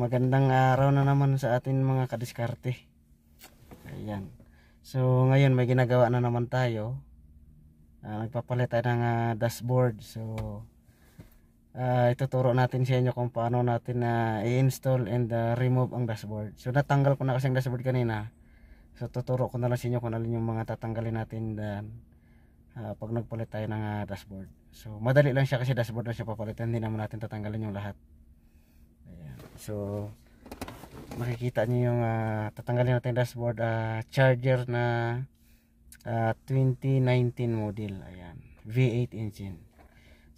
magandang araw na naman sa atin mga kadiskarte. Ayan. So ngayon may ginagawa na naman tayo. Uh, nagpapalit tayo ng uh, dashboard. So uh, ituturo natin sa inyo kung paano natin na uh, i-install and uh, remove ang dashboard. So natanggal ko na kasi ang dashboard kanina. So tuturo ko na lang sa inyo kung alin yung mga tatanggalin natin dan uh, pag nagpalit tayo ng uh, dashboard. So madali lang siya kasi dashboard na siya papalitan. Hindi naman natin tatanggalin yung lahat. So makikita niyo yung uh, tatanggalin natin dashboard uh, charger na uh, 2019 model. Ayan, V8 engine.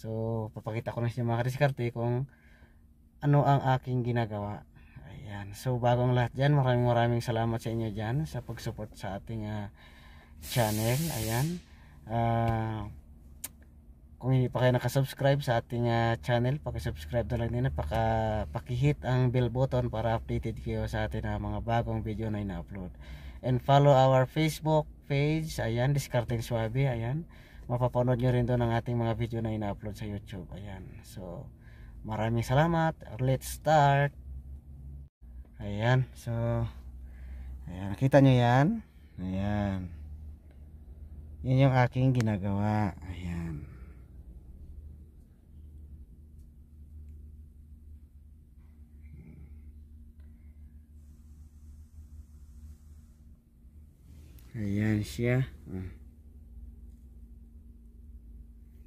So papakita ko na sa mga diskarte kung ano ang aking ginagawa. Ayan. So bagong lahat diyan, maraming maraming salamat sa inyo diyan sa pag-support sa ating uh, channel. Ayan. Uh, kung hindi pa kayo nakasubscribe sa ating uh, channel, paki-subscribe na lang din at paka, paki-hit ang bell button para updated kayo sa ating uh, mga bagong video na ina-upload. And follow our Facebook page, ayan, Discarding Suabe, ayan. Mapapanood nyo rin doon ang ating mga video na ina-upload sa YouTube, ayan. So, maraming salamat. Let's start. Ayan, so, ayan, nakita nyo yan? Ayan. Yan yung aking ginagawa. Ayan. Ayan siya.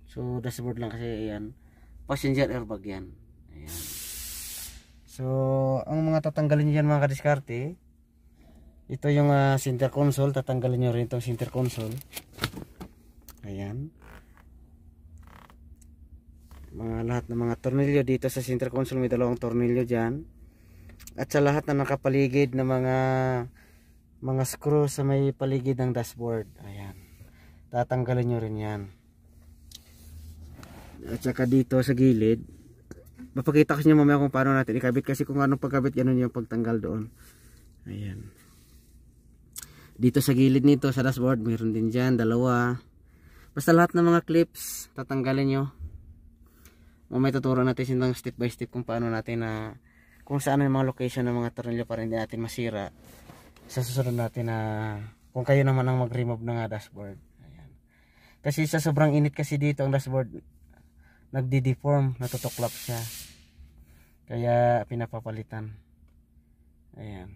So dashboard lang kasi ayan passenger airbag yan. Ayan. So ang mga tatanggalin nyo yan mga kadiskarte ito yung uh, center console. Tatanggalin nyo rin itong center console. Ayan. Mga lahat ng mga tornilyo dito sa center console may dalawang tornilyo dyan. At sa lahat na nakapaligid na mga mga screw sa may paligid ng dashboard. Ayan. Tatanggalin nyo rin yan. At saka dito sa gilid mapakita kasi nyo mamaya kung paano natin ikabit. Kasi kung anong pagkabit ganun yung pagtanggal doon. Ayan. Dito sa gilid nito sa dashboard mayroon din dyan dalawa. Basta lahat ng mga clips tatanggalin nyo. Mamaya tuturo natin silang step by step kung paano natin na kung saan yung mga location ng mga tornilyo para hindi natin masira sa susunod natin na kung kayo naman ang mag-remove ng dashboard. Ayan. Kasi sa sobrang init kasi dito ang dashboard nagdi-deform, natutuklap siya. Kaya pinapapalitan. Ayan.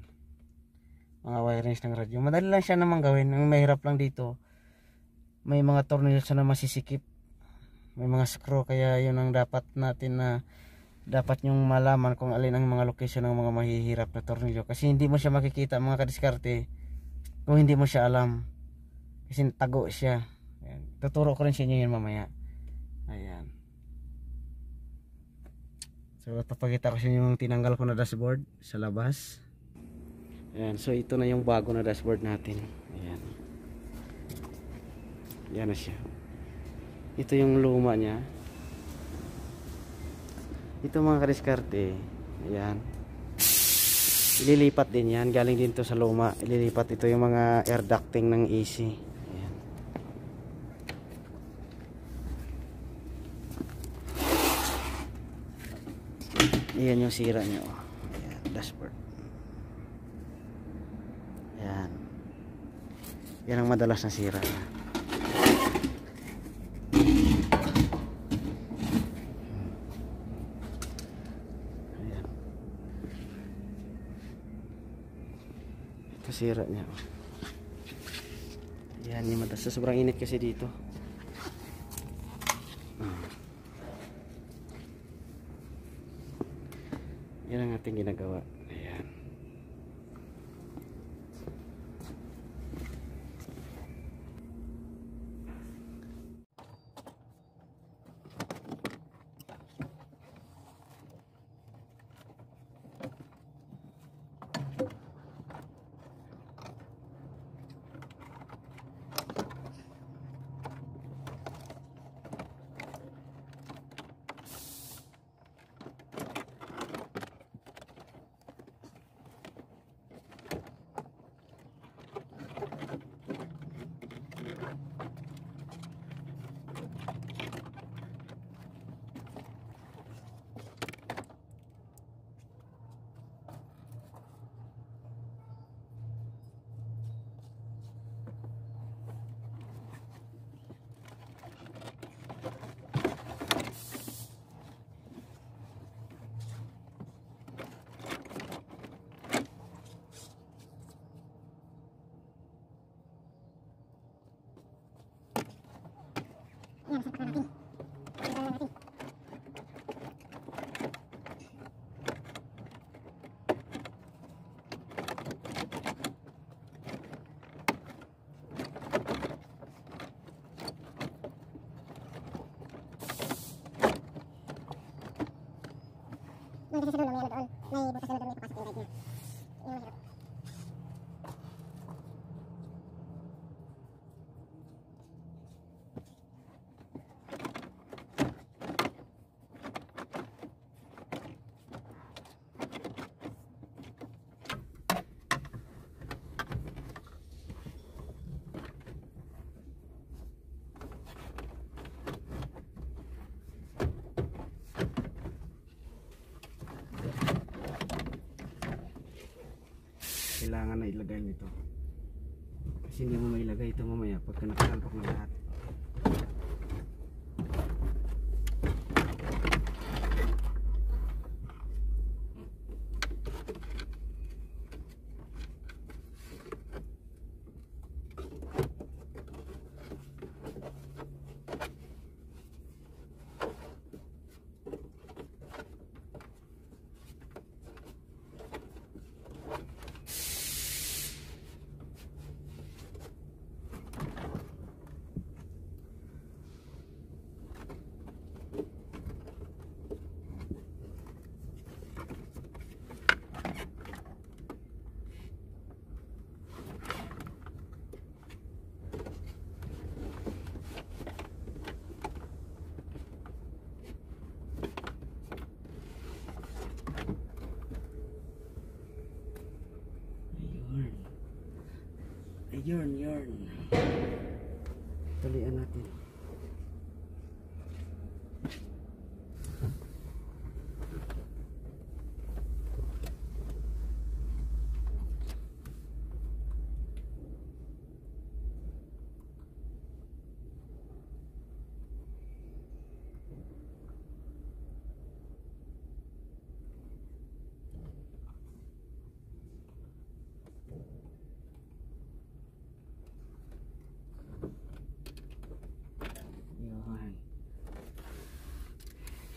Mga wirings ng radyo. Madali lang siya naman gawin. Ang mahirap lang dito, may mga tornilyo na masisikip. May mga screw kaya yun ang dapat natin na dapat nyong malaman kung alin ang mga location ng mga mahihirap na tornilyo kasi hindi mo siya makikita mga kadiskarte kung hindi mo siya alam. Kasi tago siya. Ayan. tuturo ko rin sa inyo yun mamaya. Ayan. So papakita ko sa inyo yung tinanggal ko na dashboard sa labas. Ayan. So ito na yung bago na dashboard natin. Ayan. Yan na siya. Ito yung luma niya ito mga kadiskarte ayan. Ililipat din yan galing din to sa luma. Ililipat ito yung mga air ducting ng AC ayan. Ayan yung sira nyo. Ayan dashboard. Ayan. Yan ang madalas na sira sira niya. Yan yung mata. Sa sobrang init kasi dito. Hmm. yan ang ating ginagawa ಸಂಬಂಧಿಸಿದ ವಿಮೆಯನ್ನು Ilagay nito. Kasi hindi mo mailagay ito mamaya pagka nakasalpak na lahat. Ayun. Ayun, yun. Tulian natin. Yun.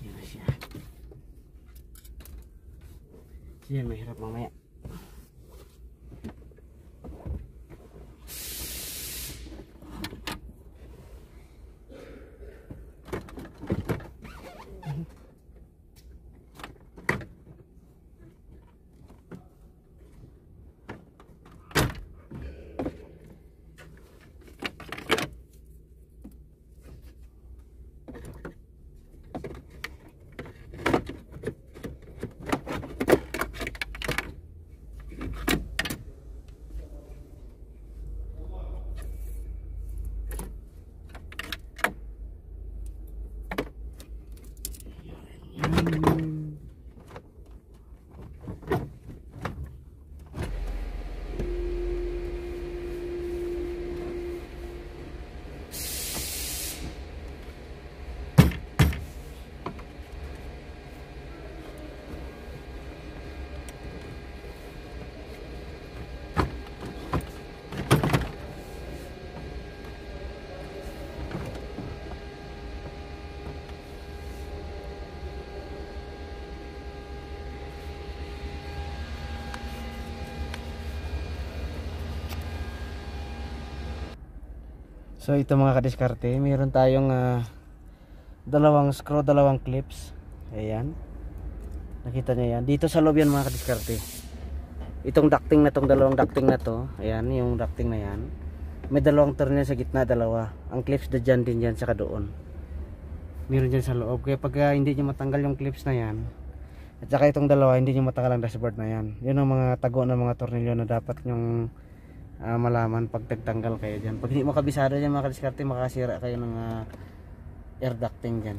Yan na siya. Siya, mahirap mamaya. So ito mga kadiskarte, mayroon tayong ah, dalawang screw, dalawang clips. Ayan. Nakita niyo yan. Dito sa loob yan mga kadiskarte. Itong ducting na tong dalawang ducting na to, ayan, yung ducting na yan. May dalawang tornilyo sa gitna, dalawa. Ang clips na dyan din dyan, saka doon. Meron dyan sa loob. Kaya pag ah, hindi nyo matanggal yung clips na yan, at saka itong dalawa, hindi nyo matanggal ang dashboard na yan. Yun ang mga tago ng mga tornilyo na dapat yung ah, malaman pag tagtanggal kayo dyan. Pag hindi mo kabisado dyan mga kadiskarte, makasira kayo ng ah, air ducting dyan.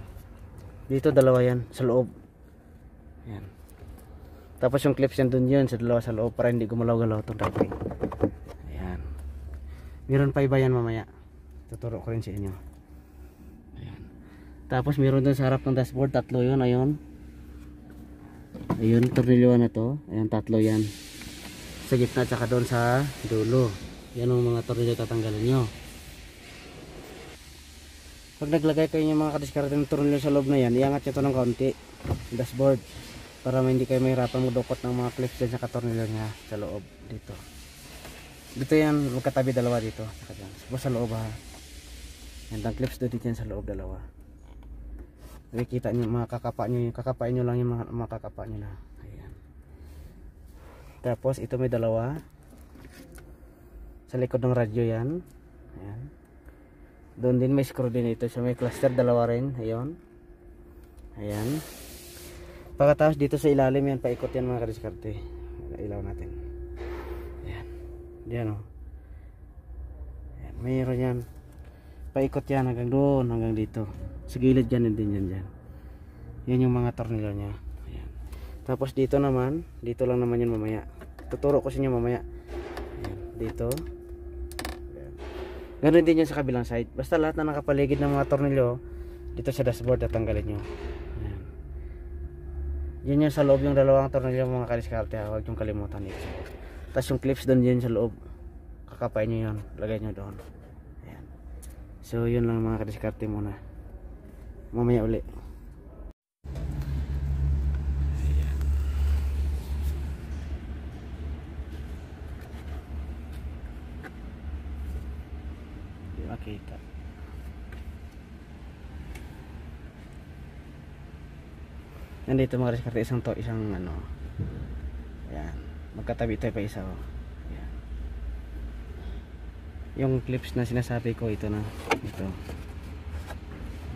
Dito dalawa yan, sa loob. Yan. Tapos yung clips yan dun yun, sa dalawa sa loob para hindi gumalaw-galaw itong ducting. Ayan. Meron pa iba yan mamaya. Tuturo ko rin sa inyo. Ayan. Tapos meron dun sa harap ng dashboard, tatlo yun, ayun. Ayun, tornilyo na to. Ayan, tatlo yan sa gitna tsaka doon sa dulo. Yan ang mga tornilyo tatanggalin nyo. Pag naglagay kayo ng mga kadiskarte ng tornilyo sa loob na yan iangat nyo ito ng kaunti dashboard para hindi kayo mahirapan magdukot ng mga clips dyan sa katornilyo nya sa loob dito. Dito yan magkatabi dalawa dito. Sa loob ha. Yan ang clips dito yan sa loob dalawa. Nakikita nyo mga kakapa nyo yung kakapain nyo lang yung mga, mga kakapa nyo na tapos ito may dalawa. Sa likod ng radyo yan. Ayan. Doon din may screw din ito. So may cluster dalawa rin. Ayun. Ayan. Pagkatapos dito sa ilalim yan paikot yan mga kadiskarte. Ilaw natin. Ayan. Yan o ayan, mayroon yan. Paikot yan hanggang doon hanggang dito. Sa gilid yan din yan dyan. Yan yung mga tornilyo ayan. Tapos dito naman dito lang naman yan mamaya. Tuturo ko sa inyo mamaya. Ayan, dito. Ganun din yan sa kabilang side. Basta lahat na nakapaligid ng mga tornilyo dito sa dashboard tatanggalin nyo. Ayan. yun yung sa loob yung dalawang tornilyo mga kaliskarte huwag yung kalimutan ito tapos yung clips doon yun sa loob. Kakapay nyo yun. Lagay nyo doon. Ayan. so yun lang mga kadiskarte muna. Mamaya uli makita. Nandito mga diskarte isang to, isang ano. Ayan. Magkatabi tayo pa isa oh. Ayan. Yung clips na sinasabi ko ito na. Ito.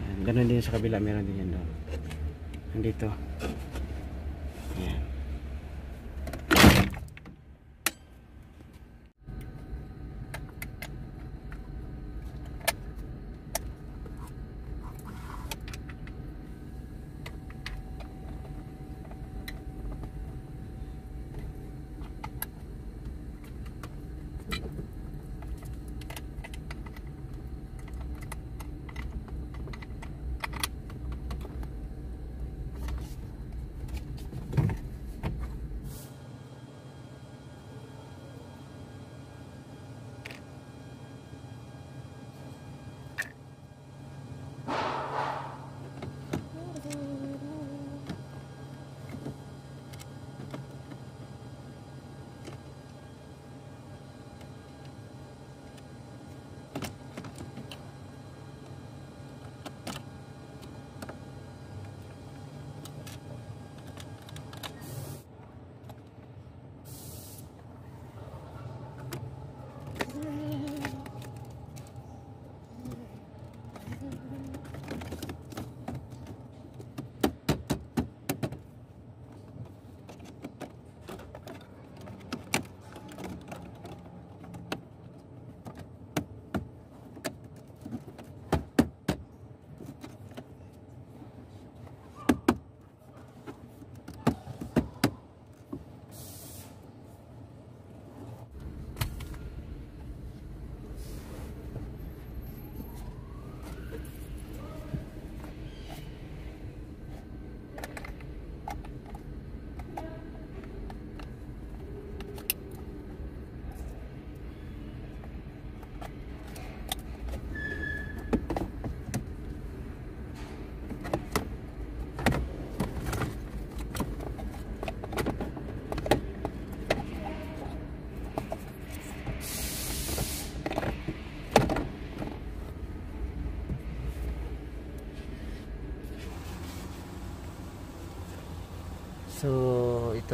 Ayan. Ganun din sa kabila, meron din yan doon. Nandito.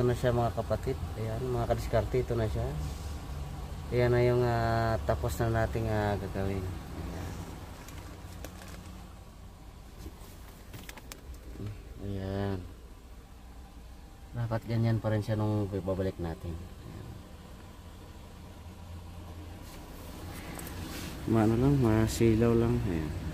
Ito na siya mga kapatid. Ayan, mga kadiskarte, ito na siya. Ayan na yung ah, tapos na nating ah, gagawin. Ayan. Ayan. Dapat ganyan pa rin siya nung babalik natin. Ayan. Maano lang, masilaw lang. Ayan.